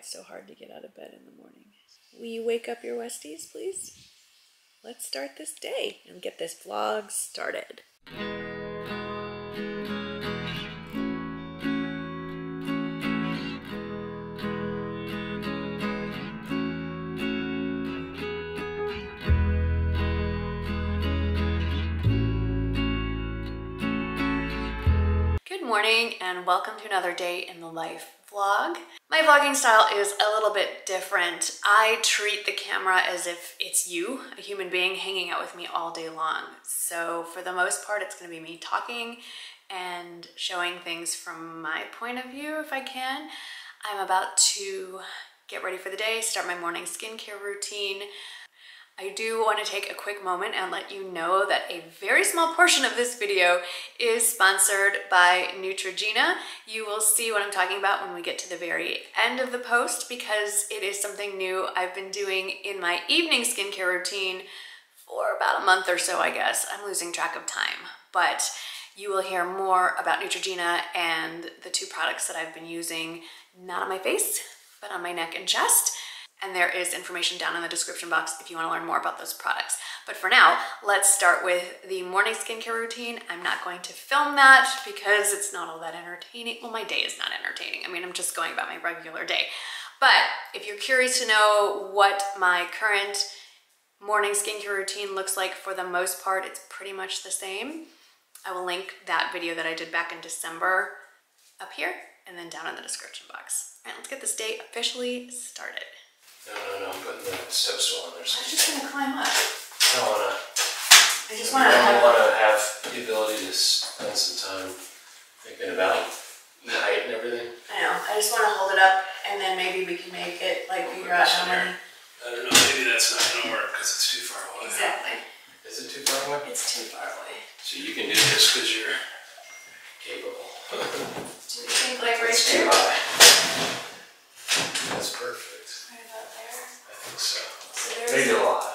it's so hard to get out of bed in the morning. Will you wake up your Westies, please? Let's start this day and get this vlog started. Good morning and welcome to another day in the life vlog. My vlogging style is a little bit different. I treat the camera as if it's you, a human being, hanging out with me all day long. So for the most part, it's gonna be me talking and showing things from my point of view if I can. I'm about to get ready for the day, start my morning skincare routine. I do want to take a quick moment and let you know that a very small portion of this video is sponsored by Neutrogena. You will see what I'm talking about when we get to the very end of the post because it is something new I've been doing in my evening skincare routine for about a month or so, I guess. I'm losing track of time, but you will hear more about Neutrogena and the two products that I've been using, not on my face, but on my neck and chest and there is information down in the description box if you want to learn more about those products. But for now, let's start with the morning skincare routine. I'm not going to film that because it's not all that entertaining. Well, my day is not entertaining. I mean, I'm just going about my regular day. But if you're curious to know what my current morning skincare routine looks like, for the most part, it's pretty much the same. I will link that video that I did back in December up here and then down in the description box. All right, let's get this day officially started. No, no, no, I'm putting the step stool on there. I So was just gonna climb up. I don't wanna, I just wanna don't have, wanna have the ability to spend some time thinking about the height and everything. I know, I just wanna hold it up and then maybe we can make it, like figure out how many. I don't know, maybe that's not gonna work because it's too far away. Exactly. Is it too far away? It's too far away. So you can do this because you're capable. Do you think like right It's too there? high. That's perfect. Right about there? I think so. So Maybe there's a lot.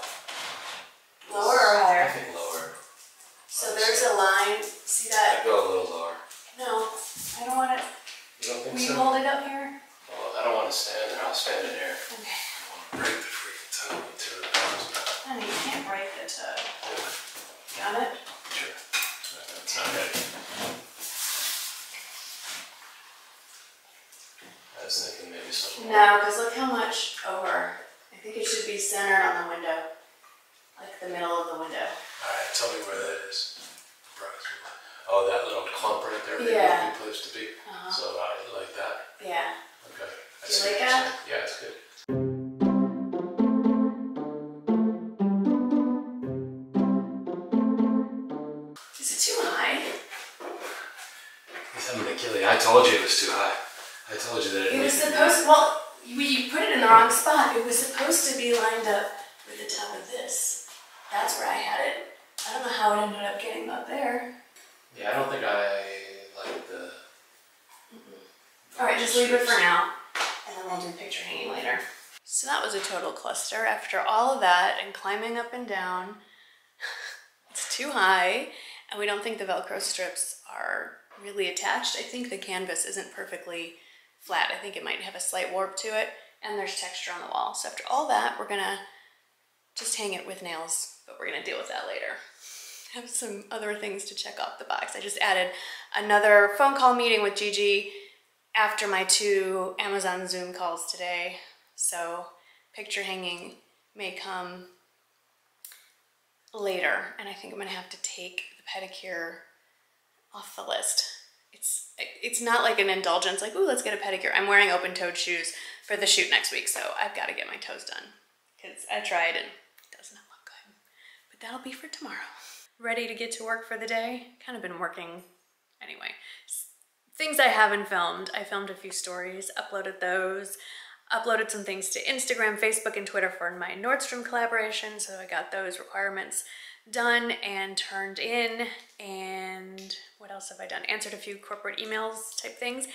Is it too high? He's having a killie. I told you it was too high. I told you that it It was needed to be- supposed, well, we put it in the wrong spot. It was supposed to be lined up with the top of this. That's where I had it. I don't know how it ended up getting up there. Yeah, I don't think I like the. All right, just leave it for now, and then we'll do picture hanging later. So that was a total cluster. After all of that and climbing up and down, it's too high, and we don't think the Velcro strips are really attached. I think the canvas isn't perfectly flat. I think it might have a slight warp to it, and there's texture on the wall. So after all that, we're gonna just hang it with nails, but we're gonna deal with that later. I Have some other things to check off the box. I just added another phone call meeting with Gigi after my two Amazon Zoom calls today. So picture hanging may come later, and I think I'm gonna have to take pedicure off the list. It's it's not like an indulgence, like ooh, let's get a pedicure. I'm wearing open-toed shoes for the shoot next week, so I've got to get my toes done because I tried and it does not look good. But that'll be for tomorrow. Ready to get to work for the day? Kind of been working anyway. Things I haven't filmed. I filmed a few stories, uploaded those, uploaded some things to Instagram, Facebook, and Twitter for my Nordstrom collaboration. So I got those requirements done and turned in. And what else have I done? Answered a few corporate emails type things.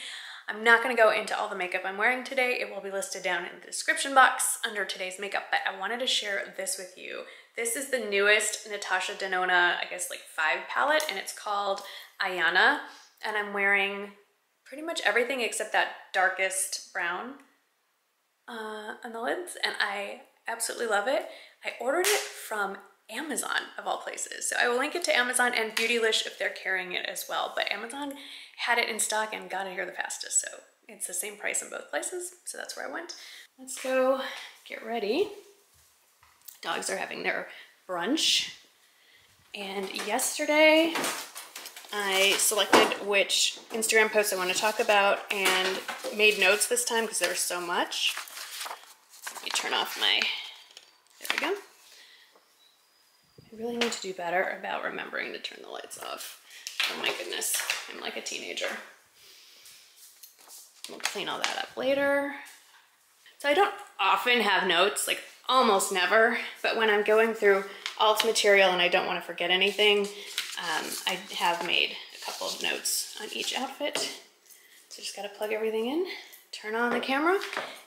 I'm not going to go into all the makeup I'm wearing today. It will be listed down in the description box under today's makeup, but I wanted to share this with you. This is the newest Natasha Denona, I guess like five palette, and it's called Ayana. And I'm wearing pretty much everything except that darkest brown. uh, on the lids and I absolutely love it. I ordered it from Amazon of all places. So I will link it to Amazon and Beautylish if they're carrying it as well. But Amazon had it in stock and got it here the fastest. So it's the same price in both places. So that's where I went. Let's go get ready. Dogs are having their brunch. And yesterday I selected which Instagram posts I want to talk about and made notes this time because there was so much. Let me turn off my, there we go. I really need to do better about remembering to turn the lights off. Oh my goodness, I'm like a teenager. We'll clean all that up later. So I don't often have notes, like almost never, but when I'm going through all this material and I don't want to forget anything, um, I have made a couple of notes on each outfit. So just got to plug everything in, turn on the camera,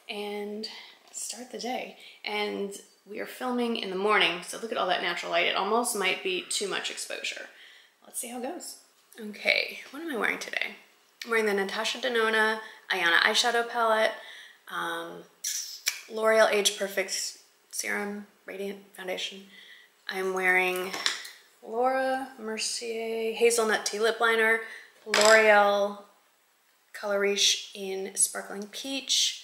and start the day. And we are filming in the morning, so look at all that natural light. It almost might be too much exposure. Let's see how it goes. Okay, what am I wearing today? I'm wearing the Natasha Denona Ayana eyeshadow palette, um, L'Oreal Age Perfect Serum Radiant Foundation. I'm wearing Laura Mercier Hazelnut Tea Lip Liner, L'Oreal Color Riche in Sparkling Peach.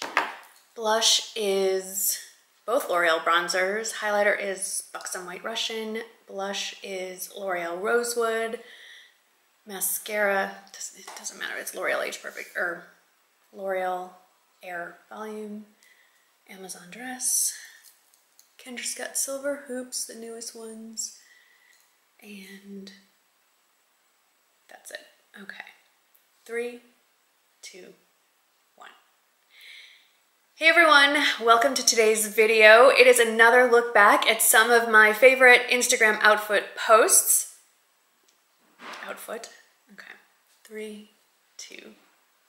Blush is both L'Oreal bronzers. Highlighter is Buxom White Russian. Blush is L'Oreal Rosewood. Mascara, it doesn't matter, it's L'Oreal Age Perfect, or L'Oreal Air Volume. Amazon Dress. Kendra Scott Silver Hoops, the newest ones. And that's it. Okay. Three, two. Hey everyone, welcome to today's video. It is another look back at some of my favorite Instagram outfit posts. Outfit, okay. Three, two,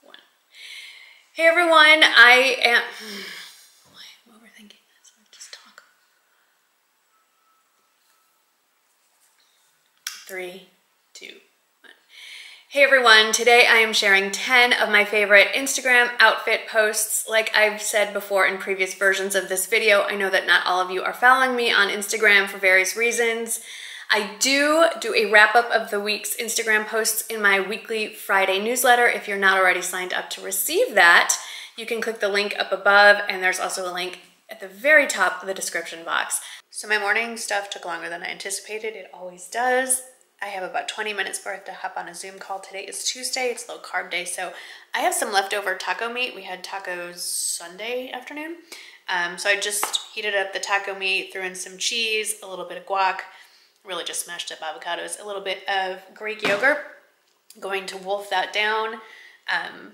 one. Hey everyone, I am, I'm overthinking this, just talk. Three, Hey everyone, today I am sharing 10 of my favorite Instagram outfit posts. Like I've said before in previous versions of this video, I know that not all of you are following me on Instagram for various reasons. I do do a wrap up of the week's Instagram posts in my weekly Friday newsletter. If you're not already signed up to receive that, you can click the link up above and there's also a link at the very top of the description box. So my morning stuff took longer than I anticipated. It always does. I have about 20 minutes have to hop on a Zoom call. Today is Tuesday, it's low carb day, so I have some leftover taco meat. We had tacos Sunday afternoon. Um, so I just heated up the taco meat, threw in some cheese, a little bit of guac, really just smashed up avocados, a little bit of Greek yogurt. Going to wolf that down. Um,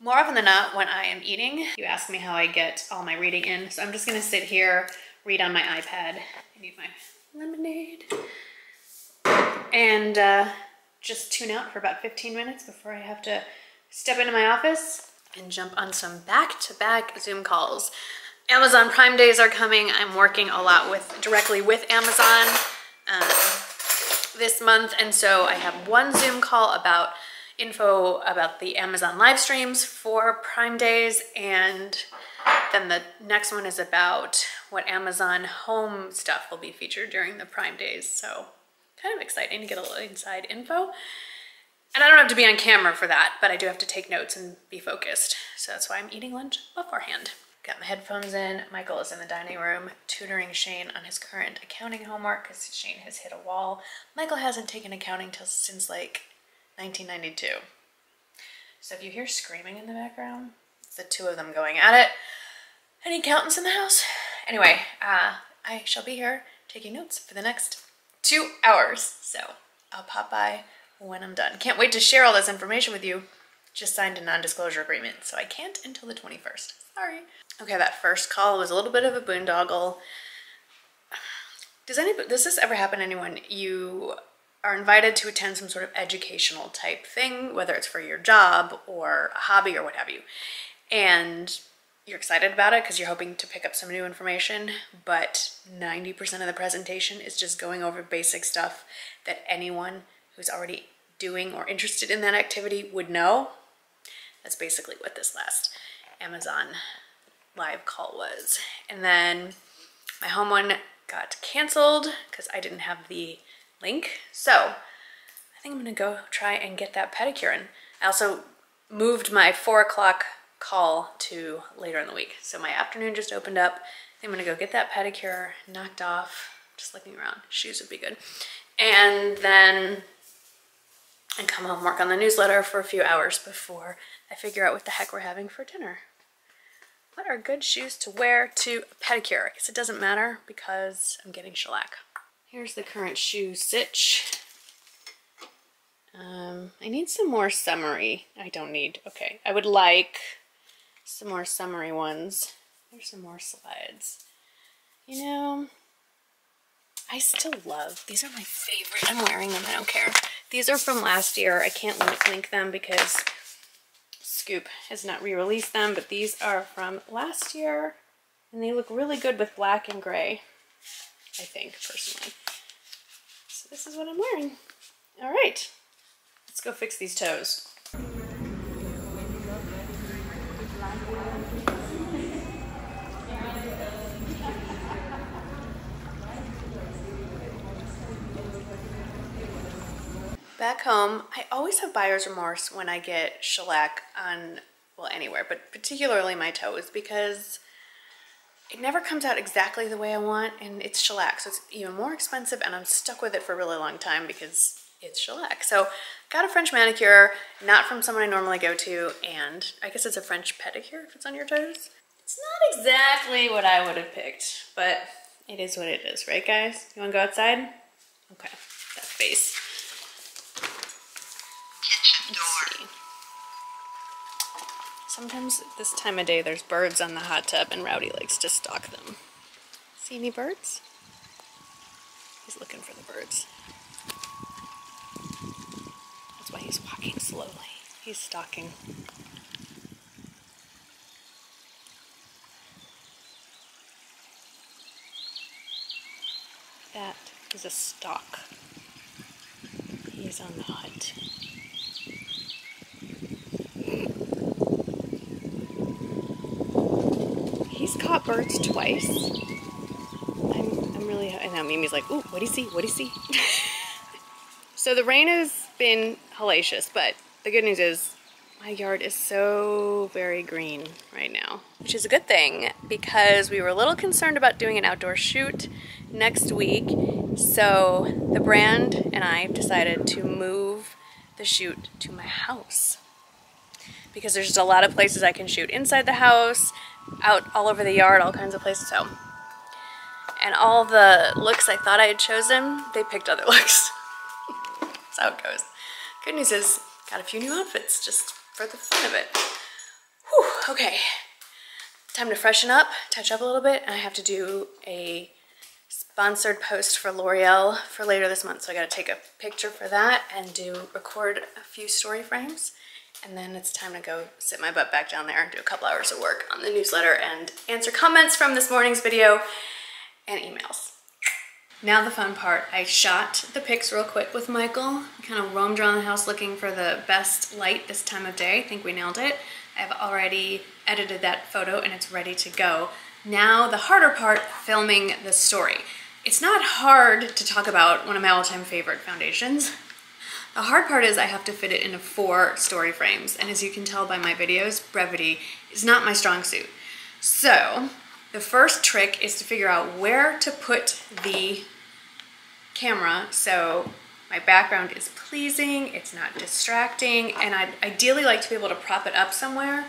more often than not, when I am eating, you ask me how I get all my reading in. So I'm just gonna sit here, read on my iPad. I need my lemonade and uh, just tune out for about 15 minutes before I have to step into my office and jump on some back-to-back -back Zoom calls. Amazon Prime Days are coming. I'm working a lot with directly with Amazon um, this month, and so I have one Zoom call about info about the Amazon live streams for Prime Days, and then the next one is about what Amazon home stuff will be featured during the Prime Days. So kind of exciting to get a little inside info. And I don't have to be on camera for that, but I do have to take notes and be focused. So that's why I'm eating lunch beforehand. Got my headphones in. Michael is in the dining room tutoring Shane on his current accounting homework because Shane has hit a wall. Michael hasn't taken accounting till since like 1992. So if you hear screaming in the background, it's the two of them going at it. Any accountants in the house? Anyway, uh, I shall be here taking notes for the next two hours. So I'll pop by when I'm done. Can't wait to share all this information with you. Just signed a non-disclosure agreement, so I can't until the 21st. Sorry. Okay, that first call was a little bit of a boondoggle. Does anybody, does this ever happen to anyone? You are invited to attend some sort of educational type thing, whether it's for your job or a hobby or what have you. And you're excited about it because you're hoping to pick up some new information, but 90% of the presentation is just going over basic stuff that anyone who's already doing or interested in that activity would know. That's basically what this last Amazon live call was. And then my home one got canceled because I didn't have the link. So I think I'm gonna go try and get that pedicure in. I also moved my four o'clock call to later in the week. So my afternoon just opened up. I'm gonna go get that pedicure knocked off. Just looking around, shoes would be good. And then and come home work on the newsletter for a few hours before I figure out what the heck we're having for dinner. What are good shoes to wear to a pedicure? I guess it doesn't matter because I'm getting shellac. Here's the current shoe sitch. Um, I need some more summery. I don't need, okay. I would like some more summery ones. There's some more slides. You know, I still love, these are my favorite. I'm wearing them, I don't care. These are from last year. I can't link them because Scoop has not re-released them, but these are from last year and they look really good with black and gray, I think, personally. So this is what I'm wearing. All right, let's go fix these toes. Back home, I always have buyer's remorse when I get shellac on, well, anywhere, but particularly my toes because it never comes out exactly the way I want and it's shellac, so it's even more expensive and I'm stuck with it for a really long time because it's shellac. So got a French manicure, not from someone I normally go to, and I guess it's a French pedicure if it's on your toes. It's not exactly what I would have picked, but it is what it is, right guys? You wanna go outside? Okay, that face. Sometimes this time of day there's birds on the hot tub and Rowdy likes to stalk them. See any birds? He's looking for the birds. That's why he's walking slowly. He's stalking. That is a stalk. He's on the hunt. He's caught birds twice. I'm, I'm really, and now Mimi's like, ooh, what do you see? What do you see? so the rain has been hellacious, but the good news is my yard is so very green right now, which is a good thing because we were a little concerned about doing an outdoor shoot next week. So the brand and I decided to move the shoot to my house because there's just a lot of places I can shoot inside the house, out all over the yard, all kinds of places. So, and all the looks I thought I had chosen, they picked other looks. That's how it goes. Good news is, got a few new outfits just for the fun of it. Whew, okay. Time to freshen up, touch up a little bit, and I have to do a sponsored post for L'Oreal for later this month. So I gotta take a picture for that and do record a few story frames. And then it's time to go sit my butt back down there and do a couple hours of work on the newsletter and answer comments from this morning's video and emails. Now the fun part. I shot the pics real quick with Michael. kind of roamed around the house looking for the best light this time of day. I think we nailed it. I've already edited that photo and it's ready to go. Now the harder part, filming the story. It's not hard to talk about one of my all-time favorite foundations. The hard part is I have to fit it into four story frames, and as you can tell by my videos, brevity is not my strong suit. So, the first trick is to figure out where to put the camera so my background is pleasing, it's not distracting, and I'd ideally like to be able to prop it up somewhere,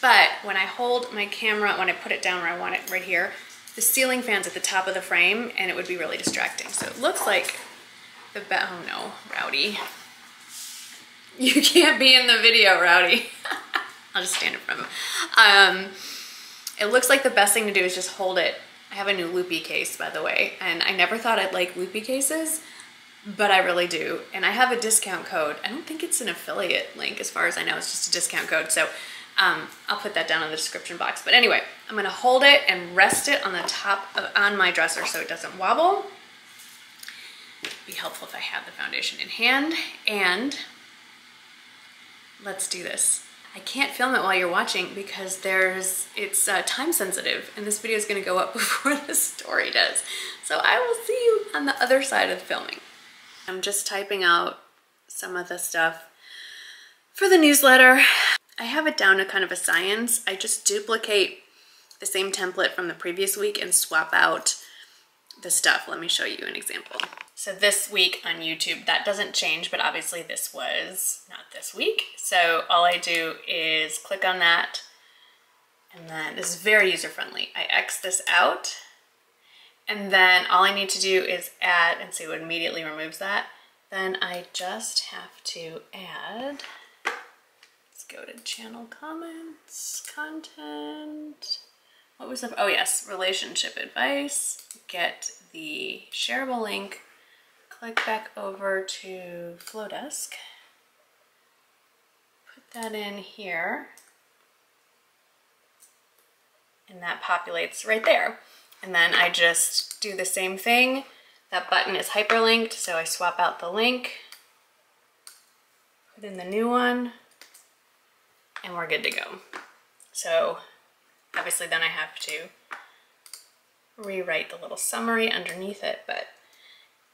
but when I hold my camera, when I put it down where I want it, right here, the ceiling fan's at the top of the frame, and it would be really distracting. So it looks like the, oh no, Rowdy. You can't be in the video, Rowdy. I'll just stand in front of him. Um, it looks like the best thing to do is just hold it. I have a new loopy case, by the way, and I never thought I'd like loopy cases, but I really do. And I have a discount code. I don't think it's an affiliate link as far as I know, it's just a discount code. So um, I'll put that down in the description box. But anyway, I'm gonna hold it and rest it on the top of, on my dresser so it doesn't wobble. It'd be helpful if I had the foundation in hand and let's do this. I can't film it while you're watching because there's it's uh, time sensitive and this video is gonna go up before the story does. So I will see you on the other side of the filming. I'm just typing out some of the stuff for the newsletter. I have it down to kind of a science. I just duplicate the same template from the previous week and swap out the stuff. Let me show you an example. So this week on YouTube, that doesn't change, but obviously this was not this week. So all I do is click on that, and then this is very user-friendly. I X this out, and then all I need to do is add, and see what immediately removes that. Then I just have to add, let's go to channel comments, content, what was the, oh yes, relationship advice, get the shareable link, click back over to Flodesk, put that in here, and that populates right there. And then I just do the same thing. That button is hyperlinked, so I swap out the link, put in the new one, and we're good to go. So obviously then I have to rewrite the little summary underneath it, but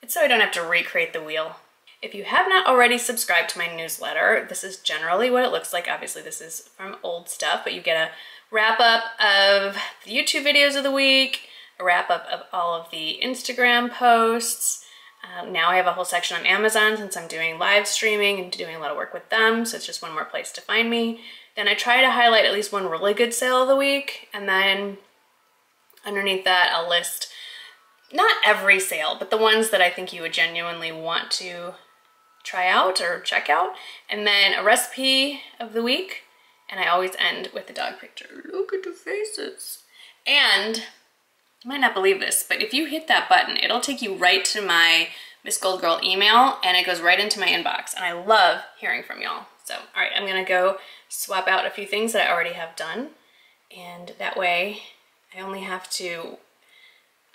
it's so I don't have to recreate the wheel. If you have not already subscribed to my newsletter, this is generally what it looks like. Obviously this is from old stuff, but you get a wrap up of the YouTube videos of the week, a wrap up of all of the Instagram posts. Um, now I have a whole section on Amazon since I'm doing live streaming and doing a lot of work with them, so it's just one more place to find me. Then I try to highlight at least one really good sale of the week, and then underneath that I'll list not every sale, but the ones that I think you would genuinely want to try out or check out, and then a recipe of the week, and I always end with the dog picture. Look at the faces. And you might not believe this, but if you hit that button, it'll take you right to my MsGoldgirl email and it goes right into my inbox. And I love hearing from y'all. So, all right, I'm gonna go swap out a few things that I already have done. And that way I only have to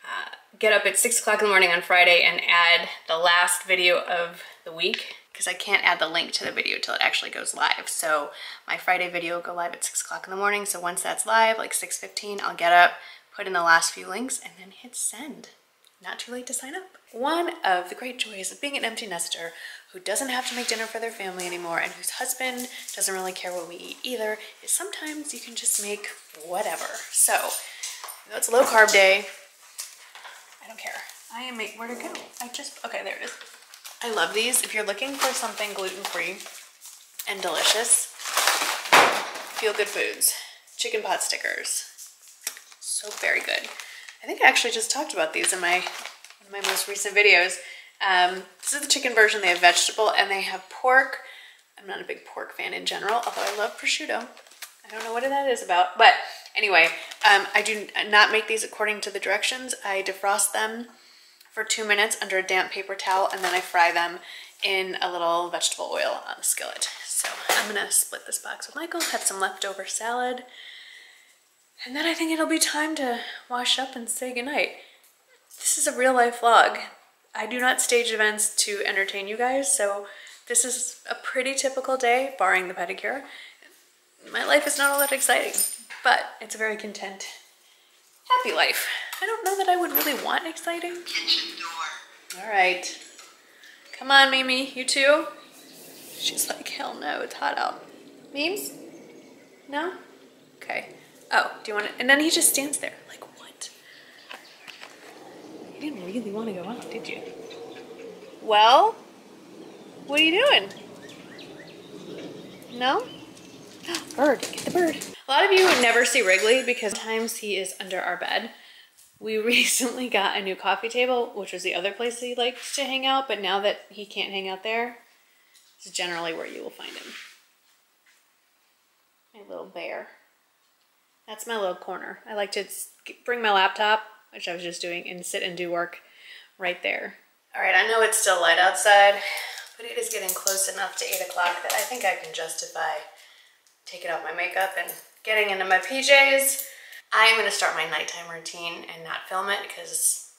uh, get up at six o'clock in the morning on Friday and add the last video of the week because I can't add the link to the video till it actually goes live. So my Friday video will go live at 6 o'clock in the morning. So once that's live, like 6.15, I'll get up, put in the last few links, and then hit send. Not too late to sign up. One of the great joys of being an empty nester who doesn't have to make dinner for their family anymore and whose husband doesn't really care what we eat either is sometimes you can just make whatever. So, you know, it's a low carb day. I don't care. I am, where to go? I just, okay, there it is. I love these. If you're looking for something gluten-free and delicious, Feel Good Foods, chicken pot stickers. So very good. I think I actually just talked about these in my, my most recent videos. Um, this is the chicken version. They have vegetable and they have pork. I'm not a big pork fan in general, although I love prosciutto. I don't know what that is about, but anyway, um, I do not make these according to the directions. I defrost them for two minutes under a damp paper towel and then I fry them in a little vegetable oil on the skillet. So I'm gonna split this box with Michael, have some leftover salad, and then I think it'll be time to wash up and say goodnight. This is a real life vlog. I do not stage events to entertain you guys, so this is a pretty typical day, barring the pedicure. My life is not all that exciting, but it's a very content, happy life. I don't know that I would really want exciting. Kitchen door. All right. Come on, Mimi, you too? She's like, hell no, it's hot out. Memes? No? Okay. Oh, do you want to? And then he just stands there, like, what? You didn't really want to go out, did you? Well, what are you doing? No? Bird, get the bird. A lot of you would never see Wrigley because sometimes he is under our bed. We recently got a new coffee table, which was the other place he likes to hang out, but now that he can't hang out there, it's generally where you will find him. My little bear. That's my little corner. I like to bring my laptop, which I was just doing, and sit and do work right there. All right, I know it's still light outside, but it is getting close enough to 8 o'clock that I think I can justify taking off my makeup and getting into my PJs. I am going to start my nighttime routine and not film it because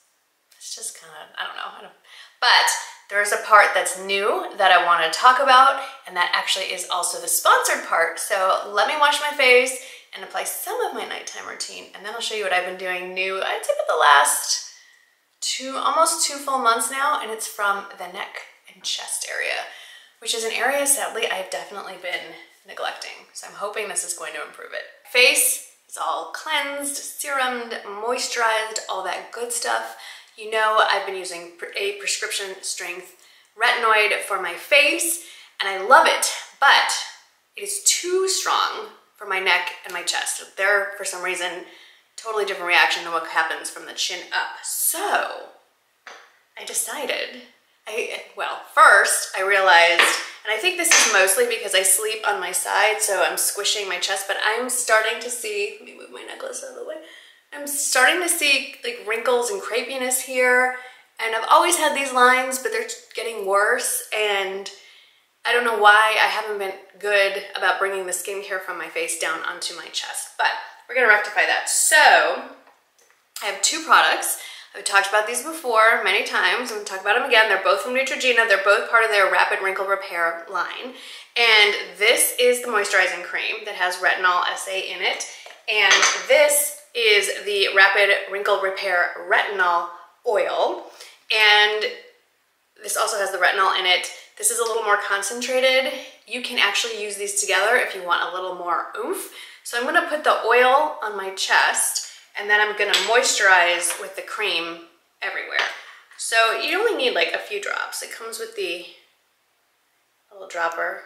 it's just kind of, I don't know. I don't, but there is a part that's new that I want to talk about, and that actually is also the sponsored part. So let me wash my face and apply some of my nighttime routine, and then I'll show you what I've been doing new, I'd say for the last two, almost two full months now, and it's from the neck and chest area, which is an area, sadly, I've definitely been neglecting. So I'm hoping this is going to improve it. Face is all cleansed, serumed, moisturized, all that good stuff. You know I've been using a prescription strength retinoid for my face and I love it, but it is too strong for my neck and my chest. They're, for some reason, totally different reaction to what happens from the chin up. So I decided, I well, first I realized, and I think this is mostly because I sleep on my side, so I'm squishing my chest, but I'm starting to see, let me move my necklace out of the way. I'm starting to see like wrinkles and crepiness here. And I've always had these lines, but they're getting worse. And I don't know why I haven't been good about bringing the skincare from my face down onto my chest, but we're gonna rectify that. So I have two products. I've talked about these before many times. I'm gonna talk about them again. They're both from Neutrogena. They're both part of their Rapid Wrinkle Repair line. And this is the moisturizing cream that has retinol SA in it. And this is the Rapid Wrinkle Repair Retinol Oil. And this also has the retinol in it. This is a little more concentrated. You can actually use these together if you want a little more oomph. So I'm gonna put the oil on my chest and then I'm gonna moisturize with the cream everywhere. So you only need like a few drops. It comes with the little dropper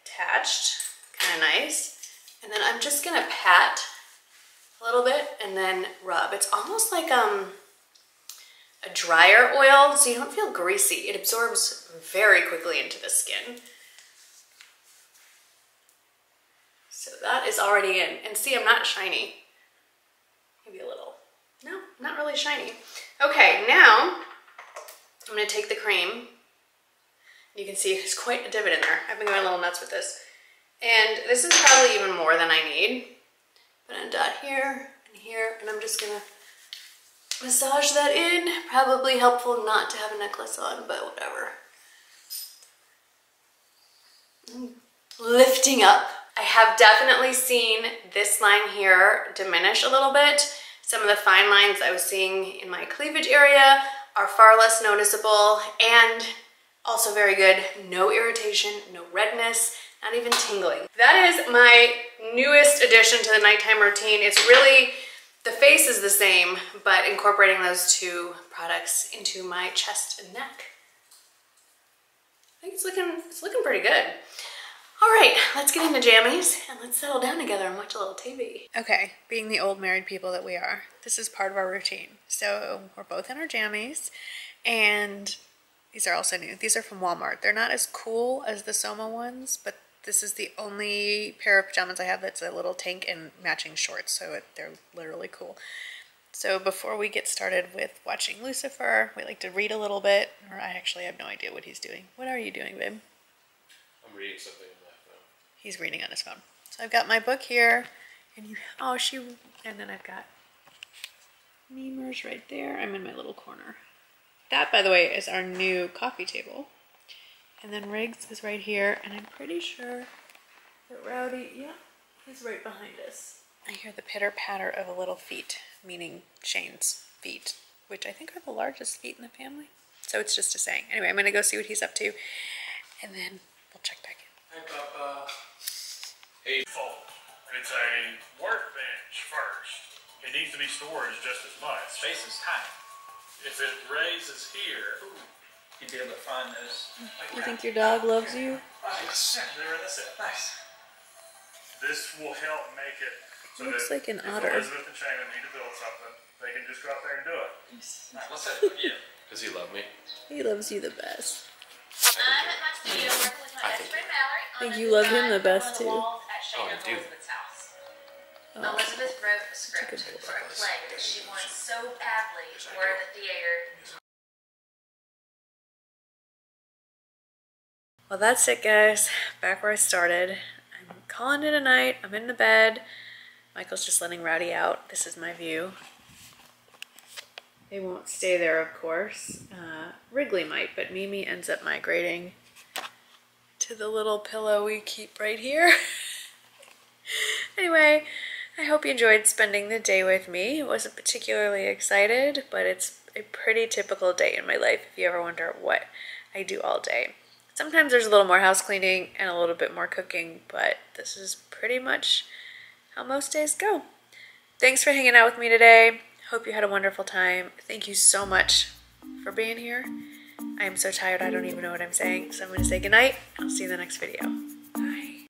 attached, kind of nice. And then I'm just gonna pat a little bit and then rub. It's almost like um, a drier oil, so you don't feel greasy. It absorbs very quickly into the skin. So that is already in. And see, I'm not shiny. Maybe a little. No, not really shiny. Okay, now I'm gonna take the cream. You can see there's quite a divot in there. I've been going a little nuts with this. And this is probably even more than I need. But I'm dot here and here, and I'm just gonna massage that in. Probably helpful not to have a necklace on, but whatever. Mm. Lifting up. I have definitely seen this line here diminish a little bit. Some of the fine lines I was seeing in my cleavage area are far less noticeable and also very good. No irritation, no redness, not even tingling. That is my newest addition to the nighttime routine. It's really, the face is the same, but incorporating those two products into my chest and neck. I think it's looking, it's looking pretty good. All right, let's get into jammies and let's settle down together and watch a little TV. Okay, being the old married people that we are, this is part of our routine. So we're both in our jammies and these are also new. These are from Walmart. They're not as cool as the Soma ones, but this is the only pair of pajamas I have that's a little tank and matching shorts, so it, they're literally cool. So before we get started with watching Lucifer, we like to read a little bit, or I actually have no idea what he's doing. What are you doing, babe? I'm reading something on my phone. He's reading on his phone. So I've got my book here, and you, oh, she, and then I've got Memers right there. I'm in my little corner. That, by the way, is our new coffee table. And then Riggs is right here, and I'm pretty sure that Rowdy, yeah, he's right behind us. I hear the pitter patter of a little feet, meaning Shane's feet, which I think are the largest feet in the family. So it's just a saying. Anyway, I'm gonna go see what he's up to, and then we'll check back in. Hi, Papa. Fold. It's a workbench first. It needs to be storage just as much. Space is tight. If it raises here, You'd be able to find those. You think your dog loves you? Yes. there, that's it. Nice. This will help make it so Looks that like an if otter. Elizabeth and Shannon need to build something, they can just go out there and do it. Nice. What's that? Yeah. Does he love me? He loves you the best. I'm at my studio working with my best think friend Mallory. on think you love him the best, too. Walls Oh, Shane I. Elizabeth's house. Oh. Elizabeth wrote a script good book. for a play that she wanted so badly for the theater. Well, that's it, guys. Back where I started. I'm calling it a night. I'm in the bed. Michael's just letting Rowdy out. This is my view. They won't stay there, of course. Uh, Wrigley might, but Mimi ends up migrating to the little pillow we keep right here. anyway, I hope you enjoyed spending the day with me. I wasn't particularly excited, but it's a pretty typical day in my life if you ever wonder what I do all day. Sometimes there's a little more house cleaning and a little bit more cooking, but this is pretty much how most days go. Thanks for hanging out with me today. Hope you had a wonderful time. Thank you so much for being here. I am so tired I don't even know what I'm saying, so I'm going to say goodnight. I'll see you in the next video.